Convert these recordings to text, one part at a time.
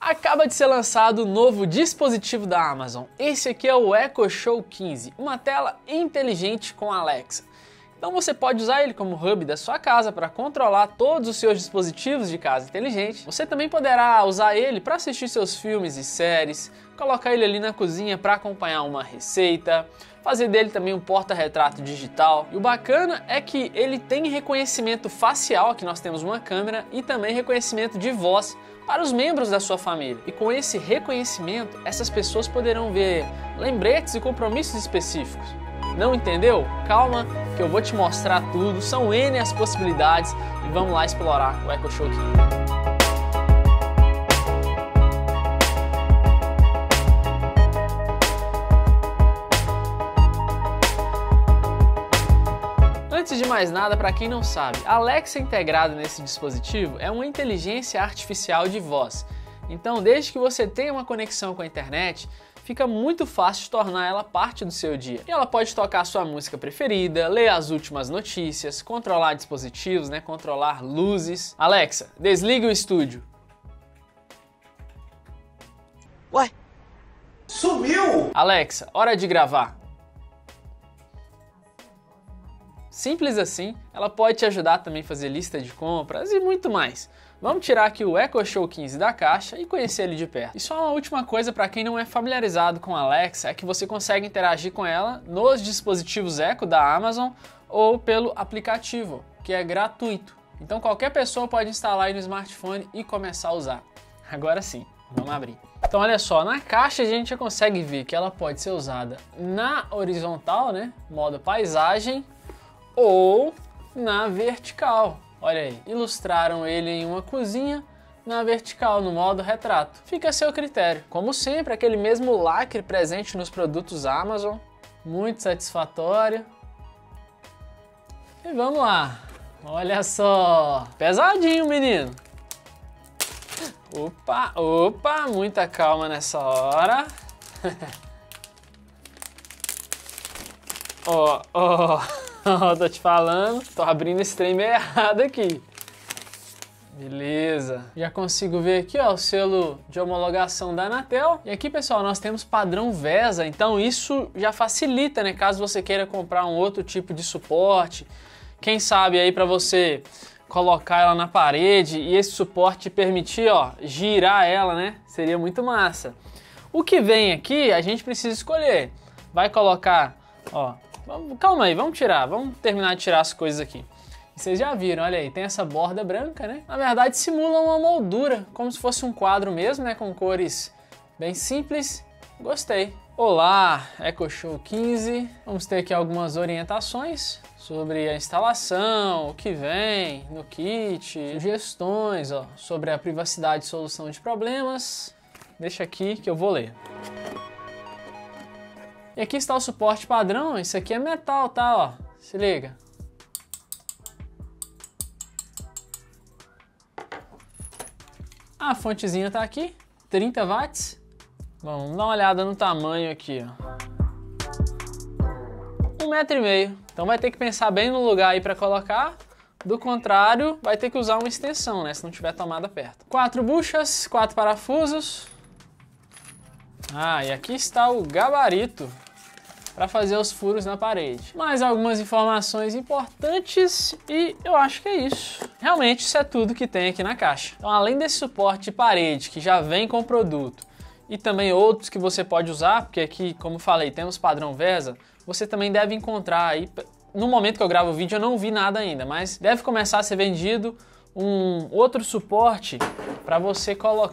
Acaba de ser lançado o novo dispositivo da Amazon. Esse aqui é o Echo Show 15, uma tela inteligente com Alexa. Então você pode usar ele como hub da sua casa para controlar todos os seus dispositivos de casa inteligente. Você também poderá usar ele para assistir seus filmes e séries, colocar ele ali na cozinha para acompanhar uma receita, fazer dele também um porta-retrato digital. E o bacana é que ele tem reconhecimento facial, aqui nós temos uma câmera, e também reconhecimento de voz para os membros da sua família. E com esse reconhecimento, essas pessoas poderão ver lembretes e compromissos específicos. Não entendeu? Calma, que eu vou te mostrar tudo. São N as possibilidades e vamos lá explorar o Echo Show aqui. De mais nada, para quem não sabe, a Alexa integrada nesse dispositivo é uma inteligência artificial de voz. Então, desde que você tenha uma conexão com a internet, fica muito fácil de tornar ela parte do seu dia. E ela pode tocar sua música preferida, ler as últimas notícias, controlar dispositivos, né, controlar luzes. Alexa, desligue o estúdio. Ué? Sumiu? Alexa, hora de gravar. Simples assim, ela pode te ajudar também a fazer lista de compras e muito mais. Vamos tirar aqui o Echo Show 15 da caixa e conhecer ele de perto. E só uma última coisa para quem não é familiarizado com a Alexa é que você consegue interagir com ela nos dispositivos Echo da Amazon ou pelo aplicativo, que é gratuito. Então qualquer pessoa pode instalar aí no smartphone e começar a usar. Agora sim, vamos abrir. Então olha só, na caixa a gente já consegue ver que ela pode ser usada na horizontal, né, modo paisagem, ou na vertical. Olha aí, ilustraram ele em uma cozinha na vertical, no modo retrato. Fica a seu critério. Como sempre, aquele mesmo lacre presente nos produtos Amazon, muito satisfatório. E vamos lá. Olha só, pesadinho, menino. Opa, opa, muita calma nessa hora. Ó, ó. oh. tô te falando, tô abrindo esse trem meio errado aqui. Beleza. Já consigo ver aqui, ó, o selo de homologação da Anatel. E aqui, pessoal, nós temos padrão VESA, então isso já facilita, né, caso você queira comprar um outro tipo de suporte. Quem sabe aí para você colocar ela na parede e esse suporte permitir, ó, girar ela, né? Seria muito massa. O que vem aqui, a gente precisa escolher. Vai colocar, ó, Calma aí, vamos tirar, vamos terminar de tirar as coisas aqui. vocês já viram, olha aí, tem essa borda branca, né? Na verdade simula uma moldura, como se fosse um quadro mesmo, né? Com cores bem simples. Gostei. Olá, EcoShow 15. Vamos ter aqui algumas orientações sobre a instalação, o que vem no kit, sugestões ó, sobre a privacidade e solução de problemas. Deixa aqui que eu vou ler. E aqui está o suporte padrão, isso aqui é metal, tá? Ó, se liga. A fontezinha tá aqui, 30 watts. Bom, vamos dar uma olhada no tamanho aqui, ó. Um metro e meio. Então vai ter que pensar bem no lugar aí para colocar. Do contrário, vai ter que usar uma extensão, né? Se não tiver tomada perto. Quatro buchas, quatro parafusos. Ah, e aqui está o gabarito para fazer os furos na parede. Mais algumas informações importantes e eu acho que é isso. Realmente isso é tudo que tem aqui na caixa. Então além desse suporte de parede que já vem com o produto e também outros que você pode usar, porque aqui, como falei, temos padrão VESA, você também deve encontrar aí, no momento que eu gravo o vídeo eu não vi nada ainda, mas deve começar a ser vendido um outro suporte para você, colo...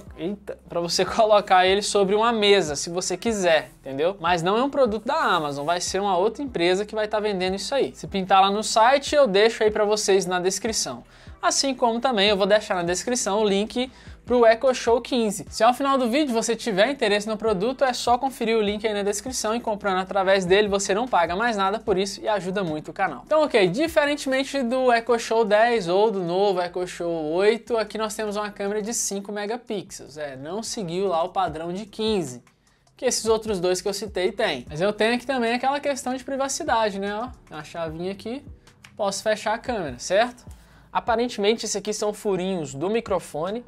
você colocar ele sobre uma mesa, se você quiser, entendeu? Mas não é um produto da Amazon, vai ser uma outra empresa que vai estar tá vendendo isso aí. Se pintar lá no site, eu deixo aí para vocês na descrição. Assim como também eu vou deixar na descrição o link para o Echo Show 15. Se ao final do vídeo você tiver interesse no produto, é só conferir o link aí na descrição e comprando através dele você não paga mais nada por isso e ajuda muito o canal. Então ok, diferentemente do Echo Show 10 ou do novo Echo Show 8, aqui nós temos uma câmera de 5 megapixels, é, não seguiu lá o padrão de 15 que esses outros dois que eu citei têm. Mas eu tenho aqui também aquela questão de privacidade, né? Ó, a chavinha aqui, posso fechar a câmera, certo? Aparentemente, esses aqui são furinhos do microfone.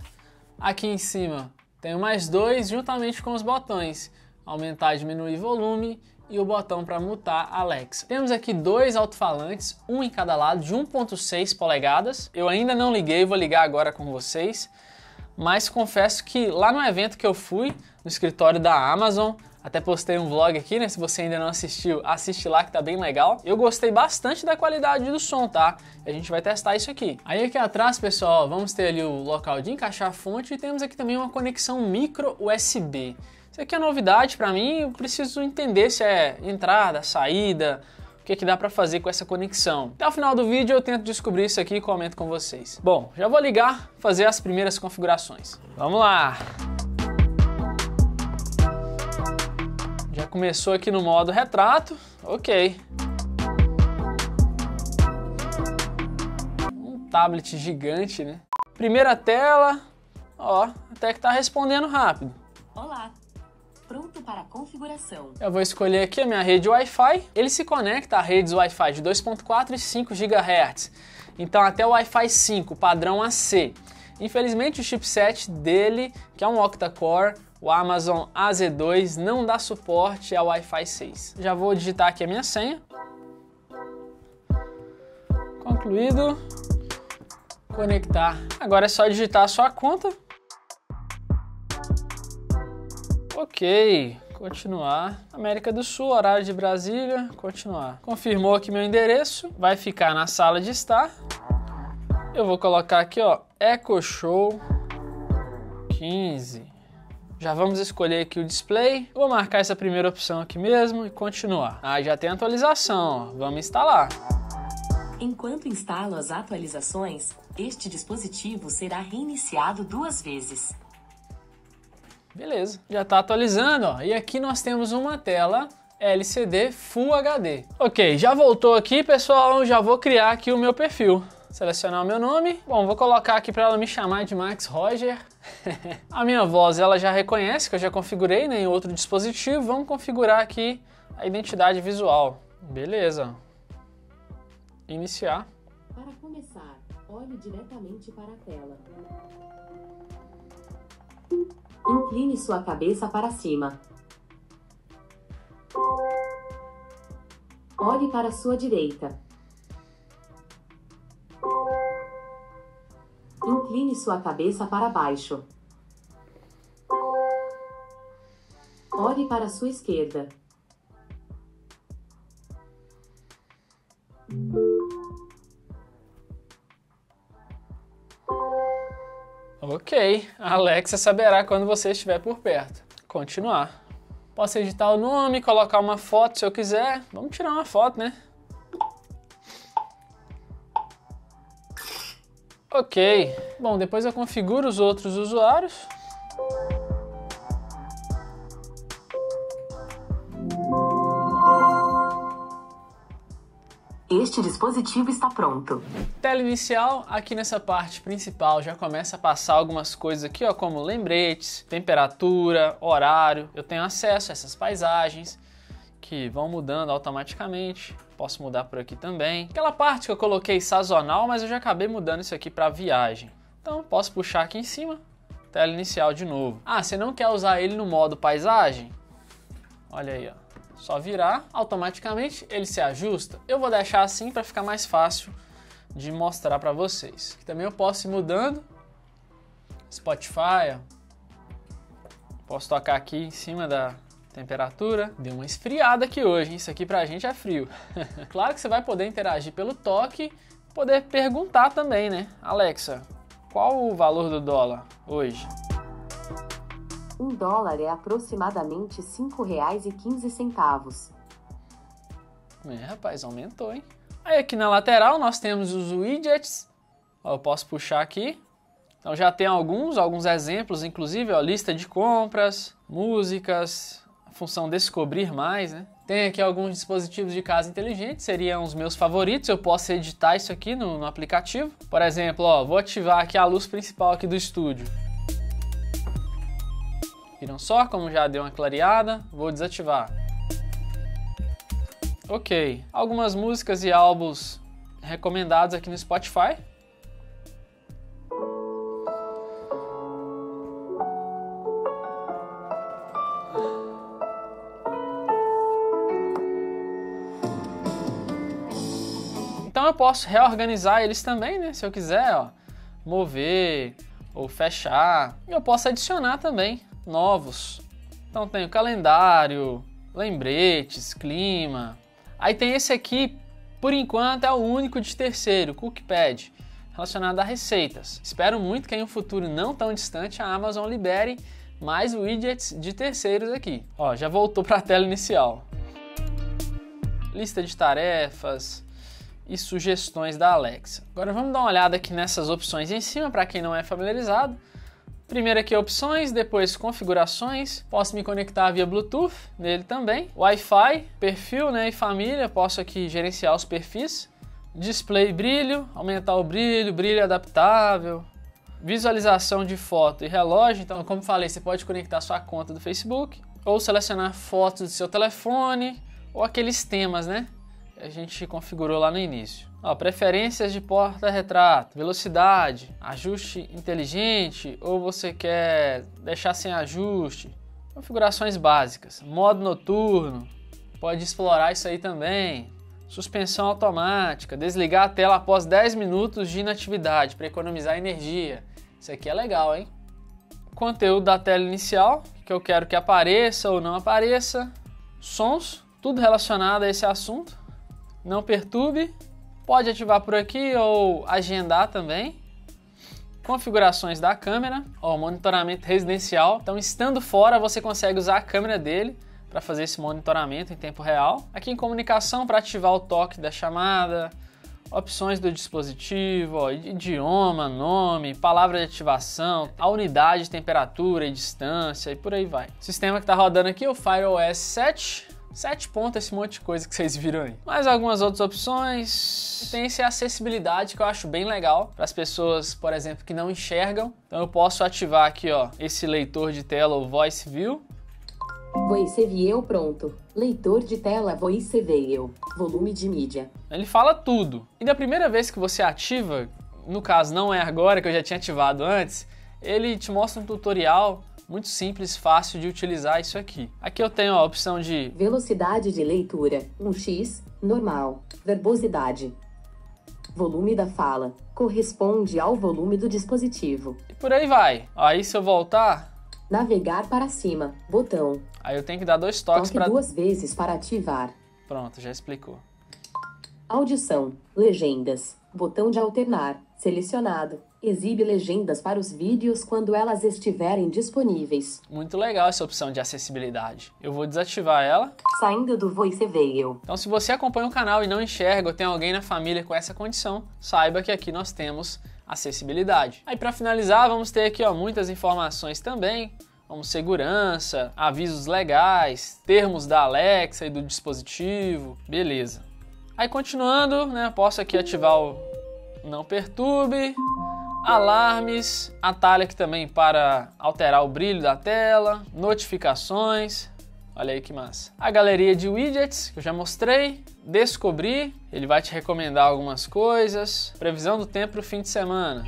Aqui em cima Tenho mais dois juntamente com os botões aumentar, diminuir volume e o botão para mutar Alexa. Temos aqui dois alto-falantes, um em cada lado, de 1.6 polegadas. Eu ainda não liguei, vou ligar agora com vocês. Mas confesso que lá no evento que eu fui, no escritório da Amazon, até postei um vlog aqui, né? Se você ainda não assistiu, assiste lá que tá bem legal. Eu gostei bastante da qualidade do som, tá? A gente vai testar isso aqui. Aí aqui atrás, pessoal, vamos ter ali o local de encaixar a fonte e temos aqui também uma conexão micro USB. Isso aqui é novidade para mim, eu preciso entender se é entrada, saída, o que, que dá para fazer com essa conexão. Até o final do vídeo eu tento descobrir isso aqui e comento com vocês. Bom, já vou ligar, fazer as primeiras configurações. Vamos lá! Já começou aqui no modo retrato, ok. Um tablet gigante, né? Primeira tela, ó, até que tá respondendo rápido. Olá, pronto para a configuração. Eu vou escolher aqui a minha rede Wi-Fi. Ele se conecta a redes Wi-Fi de 2.4 e 5 GHz. Então até o Wi-Fi 5, padrão AC. Infelizmente o chipset dele, que é um octa-core, o Amazon AZ2 não dá suporte ao Wi-Fi 6. Já vou digitar aqui a minha senha. Concluído. Conectar. Agora é só digitar a sua conta. Ok, continuar. América do Sul, horário de Brasília, continuar. Confirmou aqui meu endereço, vai ficar na sala de estar. Eu vou colocar aqui, ó, Echo Show 15. Já vamos escolher aqui o display. Vou marcar essa primeira opção aqui mesmo e continuar. Ah, já tem atualização, ó. vamos instalar. Enquanto instalo as atualizações, este dispositivo será reiniciado duas vezes. Beleza, já está atualizando, ó. E aqui nós temos uma tela LCD Full HD. Ok, já voltou aqui, pessoal, já vou criar aqui o meu perfil selecionar o meu nome. Bom, vou colocar aqui para ela me chamar de Max Roger. a minha voz ela já reconhece que eu já configurei né, em outro dispositivo. Vamos configurar aqui a identidade visual. Beleza. Iniciar. Para começar, olhe diretamente para a tela. Incline sua cabeça para cima. Olhe para sua direita. Incline sua cabeça para baixo. Olhe para sua esquerda. Ok, a Alexa saberá quando você estiver por perto. Continuar. Posso editar o nome, colocar uma foto se eu quiser. Vamos tirar uma foto, né? Ok. Bom, depois eu configuro os outros usuários. Este dispositivo está pronto. Tela inicial, aqui nessa parte principal já começa a passar algumas coisas aqui, ó, como lembretes, temperatura, horário. Eu tenho acesso a essas paisagens que vão mudando automaticamente. Posso mudar por aqui também. Aquela parte que eu coloquei sazonal, mas eu já acabei mudando isso aqui para viagem. Então posso puxar aqui em cima, tela inicial de novo. Ah, você não quer usar ele no modo paisagem? Olha aí, ó. Só virar, automaticamente ele se ajusta. Eu vou deixar assim para ficar mais fácil de mostrar para vocês. Também eu posso ir mudando. Spotify, ó. Posso tocar aqui em cima da, Temperatura deu uma esfriada aqui hoje, hein? isso aqui pra gente é frio. claro que você vai poder interagir pelo toque, poder perguntar também, né? Alexa, qual o valor do dólar hoje? Um dólar é aproximadamente R$ 5,15. É, rapaz, aumentou, hein? Aí aqui na lateral nós temos os widgets. Ó, eu posso puxar aqui. Então já tem alguns, alguns exemplos, inclusive, ó, lista de compras, músicas, função descobrir mais, né? Tem aqui alguns dispositivos de casa inteligente, seriam os meus favoritos. Eu posso editar isso aqui no, no aplicativo. Por exemplo, ó, vou ativar aqui a luz principal aqui do estúdio. Viram só como já deu uma clareada? Vou desativar. Ok, algumas músicas e álbuns recomendados aqui no Spotify. Posso reorganizar eles também, né? Se eu quiser, ó, mover ou fechar. Eu posso adicionar também novos. Então tenho calendário, lembretes, clima. Aí tem esse aqui, por enquanto é o único de terceiro, Cookpad, relacionado a receitas. Espero muito que em um futuro não tão distante a Amazon libere mais widgets de terceiros aqui. Ó, já voltou para a tela inicial. Lista de tarefas e sugestões da Alexa. Agora vamos dar uma olhada aqui nessas opções em cima para quem não é familiarizado. Primeiro aqui opções, depois configurações. Posso me conectar via Bluetooth nele também. Wi-Fi, perfil né, e família. Posso aqui gerenciar os perfis. Display brilho, aumentar o brilho, brilho adaptável. Visualização de foto e relógio. Então, como falei, você pode conectar sua conta do Facebook ou selecionar fotos do seu telefone ou aqueles temas, né? A gente configurou lá no início. Ó, preferências de porta-retrato, velocidade, ajuste inteligente ou você quer deixar sem ajuste. Configurações básicas, modo noturno, pode explorar isso aí também. Suspensão automática, desligar a tela após 10 minutos de inatividade para economizar energia. Isso aqui é legal, hein? Conteúdo da tela inicial, que eu quero que apareça ou não apareça. Sons, tudo relacionado a esse assunto. Não perturbe Pode ativar por aqui ou agendar também. Configurações da câmera, ó, monitoramento residencial. Então, estando fora, você consegue usar a câmera dele para fazer esse monitoramento em tempo real. Aqui em comunicação, para ativar o toque da chamada, opções do dispositivo, ó, idioma, nome, palavra de ativação, a unidade, temperatura e distância e por aí vai. O sistema que está rodando aqui é o Fire OS 7. 7 pontos, esse monte de coisa que vocês viram aí. Mais algumas outras opções. Tem esse acessibilidade que eu acho bem legal para as pessoas, por exemplo, que não enxergam. Então eu posso ativar aqui, ó, esse leitor de tela, o Voice View. Voice View pronto. Leitor de tela Voice View. Volume de mídia. Ele fala tudo. E da primeira vez que você ativa, no caso não é agora que eu já tinha ativado antes, ele te mostra um tutorial muito simples, fácil de utilizar isso aqui. Aqui eu tenho a opção de velocidade de leitura, 1x, normal, verbosidade. Volume da fala corresponde ao volume do dispositivo. E por aí vai. Aí se eu voltar, navegar para cima, botão. Aí eu tenho que dar dois toques para duas vezes para ativar. Pronto, já explicou. Audição, legendas, botão de alternar, selecionado. Exibe legendas para os vídeos quando elas estiverem disponíveis. Muito legal essa opção de acessibilidade. Eu vou desativar ela. Saindo do Voice Veil. Então, se você acompanha o canal e não enxerga ou tem alguém na família com essa condição, saiba que aqui nós temos acessibilidade. Aí, para finalizar, vamos ter aqui ó, muitas informações também como segurança, avisos legais, termos da Alexa e do dispositivo, beleza. Aí continuando, né, posso aqui ativar o não perturbe, alarmes, atalho aqui também para alterar o brilho da tela, notificações, olha aí que massa. A galeria de widgets que eu já mostrei, descobrir, ele vai te recomendar algumas coisas, previsão do tempo para o fim de semana.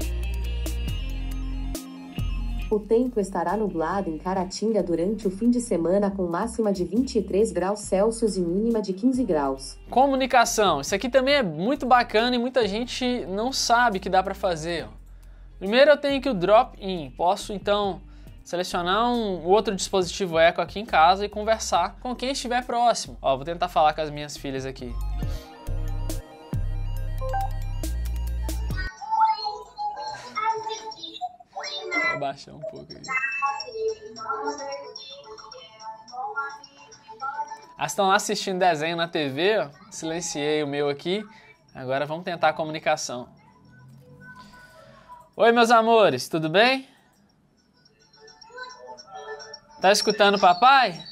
O tempo estará nublado em Caratinga durante o fim de semana com máxima de 23 graus Celsius e mínima de 15 graus. Comunicação. Isso aqui também é muito bacana e muita gente não sabe que dá para fazer. Primeiro eu tenho que o drop-in. Posso então selecionar um outro dispositivo Eco aqui em casa e conversar com quem estiver próximo. Ó, vou tentar falar com as minhas filhas aqui. abaixar um pouco. Elas estão lá assistindo desenho na TV, silenciei o meu aqui. Agora vamos tentar a comunicação. Oi, meus amores, tudo bem? Tá escutando o papai?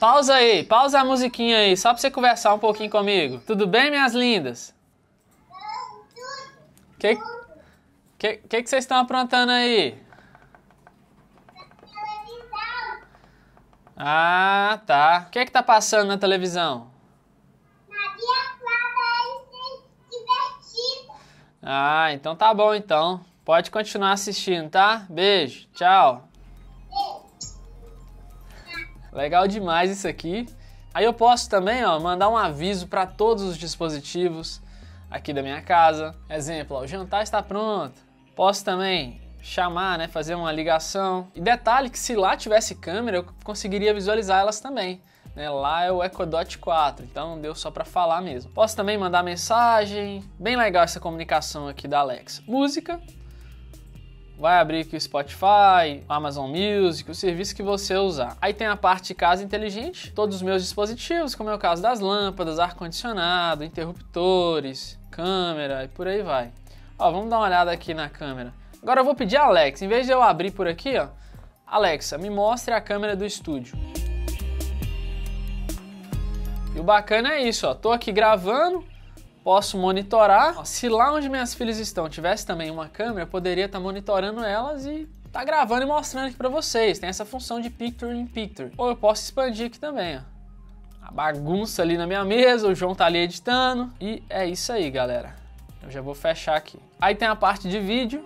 Pausa aí, pausa a musiquinha aí, só pra você conversar um pouquinho comigo. Tudo bem, minhas lindas? O que, que, que, que vocês estão aprontando aí? Ah, tá. O que que tá passando na televisão? Ah, então tá bom então. Pode continuar assistindo, tá? Beijo, tchau. Legal demais isso aqui. Aí eu posso também ó, mandar um aviso para todos os dispositivos aqui da minha casa. Exemplo, ó, o jantar está pronto. Posso também chamar, né, fazer uma ligação. E detalhe que se lá tivesse câmera, eu conseguiria visualizar elas também. Né? Lá é o Echo Dot 4, então deu só para falar mesmo. Posso também mandar mensagem. Bem legal essa comunicação aqui da Alexa. Música, vai abrir aqui o Spotify, Amazon Music, o serviço que você usar. Aí tem a parte de casa inteligente, todos os meus dispositivos, como é o caso das lâmpadas, ar-condicionado, interruptores, câmera e por aí vai. Ó, vamos dar uma olhada aqui na câmera. Agora eu vou pedir a Alexa, em vez de eu abrir por aqui, ó, Alexa, me mostre a câmera do estúdio. E o bacana é isso, ó, tô aqui gravando, posso monitorar. Se lá onde minhas filhas estão tivesse também uma câmera, eu poderia estar tá monitorando elas e tá gravando e mostrando aqui para vocês. Tem essa função de picture in picture. Ou eu posso expandir aqui também, ó. A bagunça ali na minha mesa, o João tá ali editando e é isso aí, galera. Eu já vou fechar aqui. Aí tem a parte de vídeo.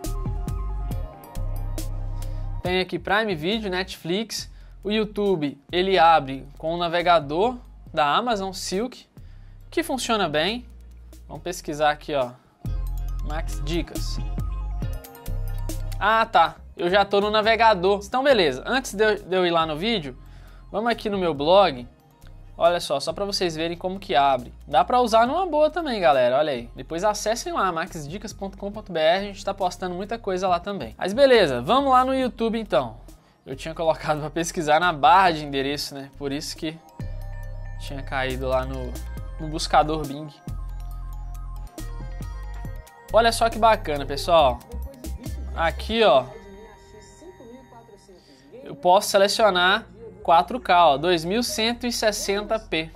Tem aqui Prime Video, Netflix, o YouTube, ele abre com o navegador da Amazon Silk, que funciona bem. Vamos pesquisar aqui, ó. Max Dicas. Ah, tá. Eu já tô no navegador. Então, beleza. Antes de eu ir lá no vídeo, vamos aqui no meu blog. Olha só, só para vocês verem como que abre. Dá para usar numa boa também, galera. Olha aí. Depois acessem lá, maxdicas.com.br. A gente está postando muita coisa lá também. Mas beleza, vamos lá no YouTube então. Eu tinha colocado para pesquisar na barra de endereço, né? Por isso que tinha caído lá no, no buscador Bing. Olha só que bacana, pessoal. Aqui, ó. Eu posso selecionar 4K, ó, 2160p.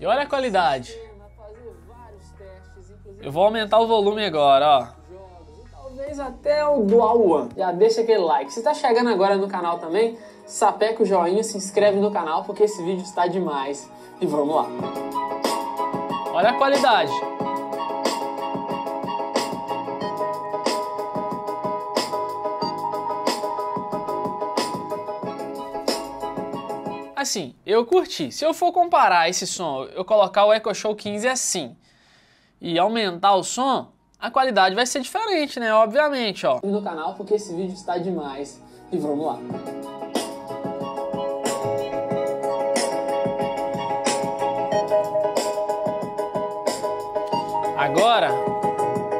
E olha a qualidade. Eu vou aumentar o volume agora, ó. Talvez até o Dual One. Já deixa aquele like. Se tá chegando agora no canal também, sapeca o joinha, se inscreve no canal porque esse vídeo está demais. E vamos lá. Olha a qualidade. Assim, eu curti. Se eu for comparar esse som, eu colocar o Echo Show 15 assim e aumentar o som, a qualidade vai ser diferente, né? Obviamente, ó. No canal porque esse vídeo está demais. E vamos lá. Agora,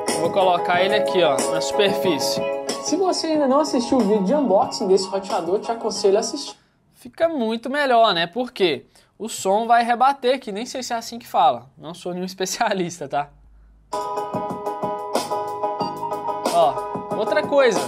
eu vou colocar ele aqui, ó, na superfície. Se você ainda não assistiu o vídeo de unboxing desse roteador, te aconselho a assistir. Fica muito melhor, né? Porque o som vai rebater, que nem sei se é assim que fala. Não sou nenhum especialista, tá? Outra coisa.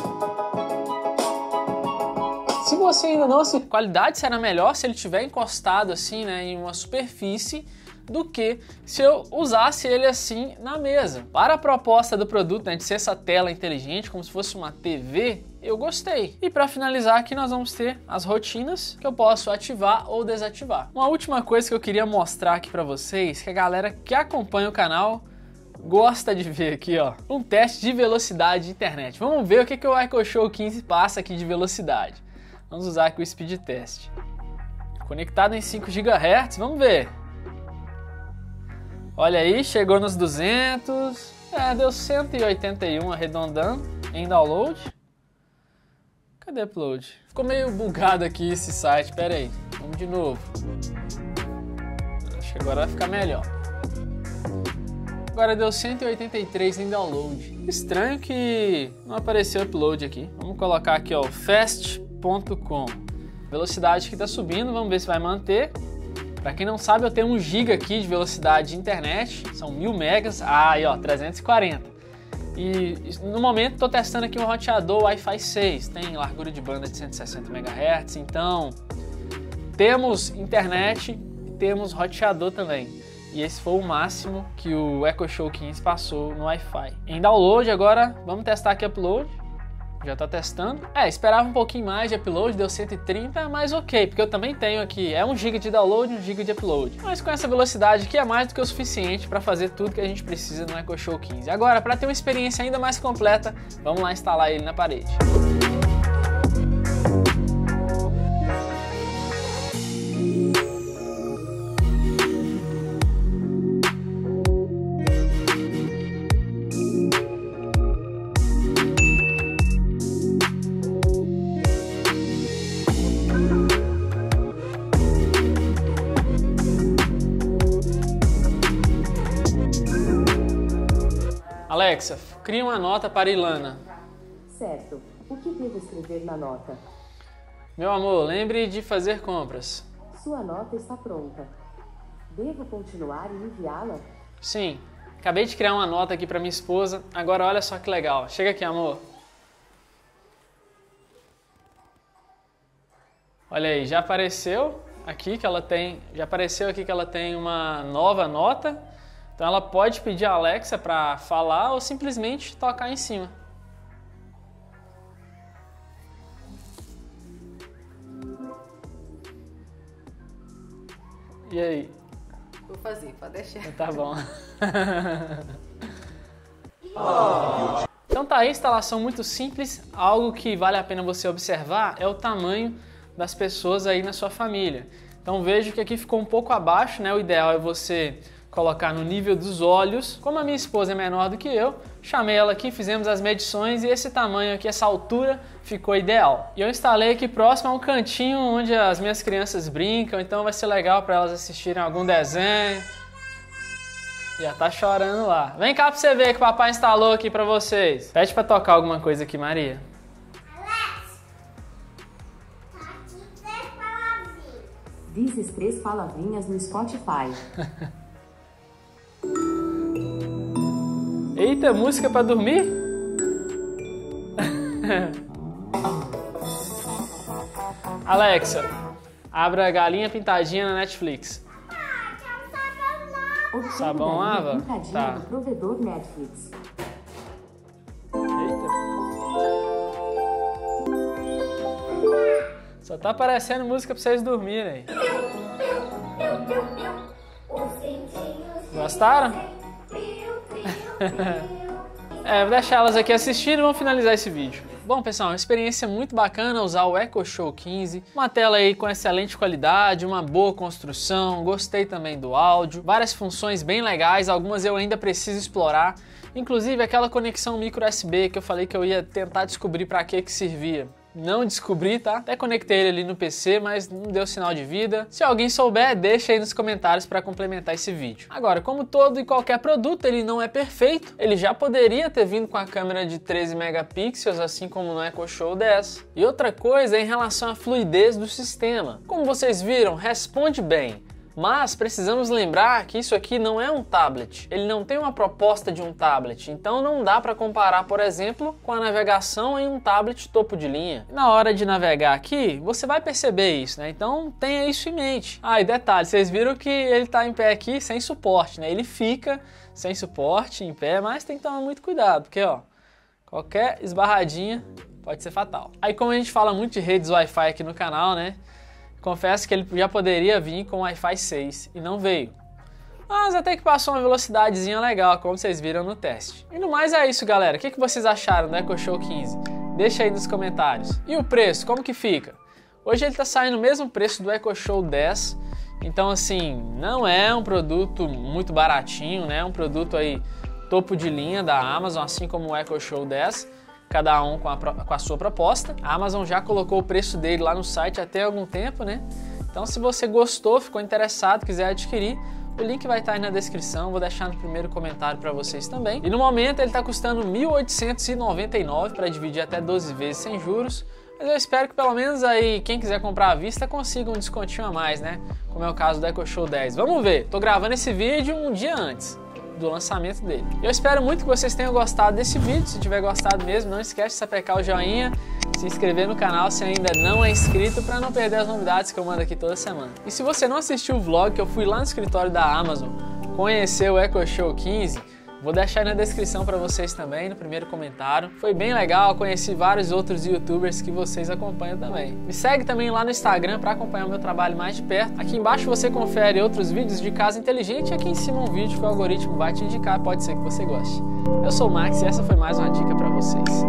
Se você ainda não a qualidade será melhor se ele tiver encostado assim, né, em uma superfície do que se eu usasse ele assim na mesa. Para a proposta do produto, né, de ser essa tela inteligente, como se fosse uma TV, eu gostei. E para finalizar aqui nós vamos ter as rotinas que eu posso ativar ou desativar. Uma última coisa que eu queria mostrar aqui para vocês, que a galera que acompanha o canal gosta de ver aqui, ó, um teste de velocidade de internet. Vamos ver o que, que o EcoShow 15 passa aqui de velocidade. Vamos usar aqui o speed test. Conectado em 5 GHz, vamos ver. Olha aí, chegou nos 200. É, deu 181 arredondando em download. Cadê upload? Ficou meio bugado aqui esse site, pera aí. Vamos de novo. Acho que agora vai ficar melhor. Agora deu 183 em download. Estranho que não apareceu upload aqui. Vamos colocar aqui, ó, fast.com. Velocidade que está subindo, vamos ver se vai manter. Para quem não sabe, eu tenho 1 GB aqui de velocidade de internet, são 1000 megas, ah, aí ó, 340. E no momento estou testando aqui um roteador Wi-Fi 6, tem largura de banda de 160 MHz, então temos internet e temos roteador também. E esse foi o máximo que o Echo Show 15 passou no Wi-Fi. Em download agora, vamos testar aqui upload já tá testando. É, esperava um pouquinho mais de upload, deu 130, mas ok, porque eu também tenho aqui, é 1 GB de download e 1 GB de upload. Mas com essa velocidade aqui é mais do que o suficiente para fazer tudo que a gente precisa no EcoShow 15. Agora, para ter uma experiência ainda mais completa, vamos lá instalar ele na parede. Alexa, cria uma nota para Ilana. Certo. O que devo escrever na nota? Meu amor, lembre de fazer compras. Sua nota está pronta. Devo continuar e enviá-la? Sim. Acabei de criar uma nota aqui para minha esposa. Agora olha só que legal. Chega aqui, amor. Olha aí, já apareceu aqui que ela tem, já apareceu aqui que ela tem uma nova nota. Então ela pode pedir a Alexa para falar ou simplesmente tocar em cima. E aí? Vou fazer, pode deixar. Tá bom. Então tá aí, instalação muito simples. Algo que vale a pena você observar é o tamanho das pessoas aí na sua família. Então vejo que aqui ficou um pouco abaixo, né? O ideal é você colocar no nível dos olhos. Como a minha esposa é menor do que eu, chamei ela aqui, fizemos as medições e esse tamanho aqui, essa altura, ficou ideal. E eu instalei aqui próximo a um cantinho onde as minhas crianças brincam, então vai ser legal para elas assistirem algum desenho. Já tá chorando lá. Vem cá pra você ver que o papai instalou aqui pra vocês. Pede pra tocar alguma coisa aqui, Maria. Diz as três palavrinhas no Spotify. Eita, música pra dormir? Alexa, abra Galinha Pintadinha na Netflix. Obtenha Sabão galinha lava? pintadinha Tá. do provedor Netflix. Eita. Só tá aparecendo música pra vocês dormirem. Gostaram? É, vou deixar elas aqui assistindo e vamos finalizar esse vídeo. Bom, pessoal, uma experiência muito bacana usar o Echo Show 15. Uma tela aí com excelente qualidade, uma boa construção, gostei também do áudio, várias funções bem legais, algumas eu ainda preciso explorar. Inclusive aquela conexão micro USB que eu falei que eu ia tentar descobrir para que que servia. Não descobri, tá? Até conectei ele ali no PC, mas não deu sinal de vida. Se alguém souber, deixa aí nos comentários para complementar esse vídeo. Agora, como todo e qualquer produto, ele não é perfeito. Ele já poderia ter vindo com a câmera de 13 megapixels, assim como no Echo Show 10. E outra coisa é em relação à fluidez do sistema. Como vocês viram, responde bem. Mas precisamos lembrar que isso aqui não é um tablet. Ele não tem uma proposta de um tablet, então não dá para comparar, por exemplo, com a navegação em um tablet topo de linha. Na hora de navegar aqui, você vai perceber isso, né? Então tenha isso em mente. Ah, e detalhe, vocês viram que ele está em pé aqui sem suporte, né? Ele fica sem suporte, em pé, mas tem que tomar muito cuidado, porque ó, qualquer esbarradinha pode ser fatal. Aí como a gente fala muito de redes Wi-Fi aqui no canal, né? Confesso que ele já poderia vir com Wi-Fi 6 e não veio. Mas até que passou uma velocidadezinha legal, como vocês viram no teste. E no mais é isso, galera. O que que vocês acharam do Echo Show 15? Deixa aí nos comentários. E o preço, como que fica? Hoje ele está saindo o mesmo preço do Echo Show 10. Então, assim, não é um produto muito baratinho, né? É um produto aí topo de linha da Amazon, assim como o Echo Show 10 cada um com a, com a sua proposta. A Amazon já colocou o preço dele lá no site até algum tempo, né? Então, se você gostou, ficou interessado, quiser adquirir, o link vai estar aí na descrição, vou deixar no primeiro comentário para vocês também. E no momento ele está custando R$ 1.899 para dividir até 12 vezes sem juros. Mas eu espero que pelo menos aí quem quiser comprar à vista consiga um descontinho a mais, né? Como é o caso do Echo Show 10. Vamos ver. Tô gravando esse vídeo um dia antes do lançamento dele. Eu espero muito que vocês tenham gostado desse vídeo. Se tiver gostado mesmo, não esquece de sapecar o joinha, se inscrever no canal se ainda não é inscrito para não perder as novidades que eu mando aqui toda semana. E se você não assistiu o vlog que eu fui lá no escritório da Amazon conhecer o Echo Show 15, vou deixar na descrição para vocês também, no primeiro comentário. Foi bem legal, conheci vários outros youtubers que vocês acompanham também. Me segue também lá no Instagram para acompanhar o meu trabalho mais de perto. Aqui embaixo você confere outros vídeos de casa inteligente e aqui em cima um vídeo que o algoritmo vai te indicar, pode ser que você goste. Eu sou o Max e essa foi mais uma dica para vocês.